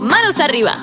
Manos arriba.